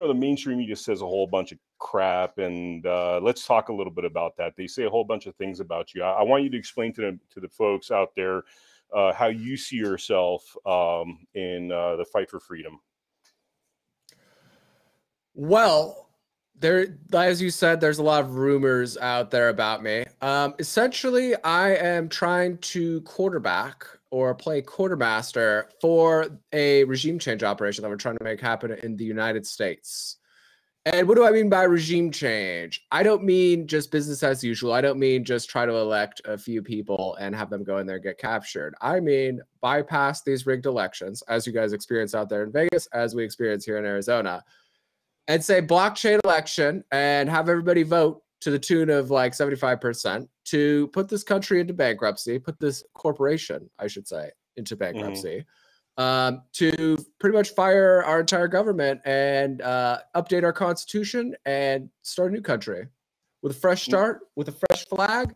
the mainstream media says a whole bunch of crap, and uh, let's talk a little bit about that. They say a whole bunch of things about you. I, I want you to explain to them to the folks out there uh, how you see yourself um, in uh, the fight for freedom. Well, there, as you said, there's a lot of rumors out there about me. Um, essentially, I am trying to quarterback or play quartermaster for a regime change operation that we're trying to make happen in the United States. And what do I mean by regime change? I don't mean just business as usual. I don't mean just try to elect a few people and have them go in there and get captured. I mean bypass these rigged elections, as you guys experience out there in Vegas, as we experience here in Arizona, and say blockchain election and have everybody vote to the tune of like 75% to put this country into bankruptcy, put this corporation, I should say, into mm-hmm. bankruptcy. Mm-hmm um, to pretty much fire our entire government and uh, update our constitution and start a new country with a fresh mm. start, with a fresh flag,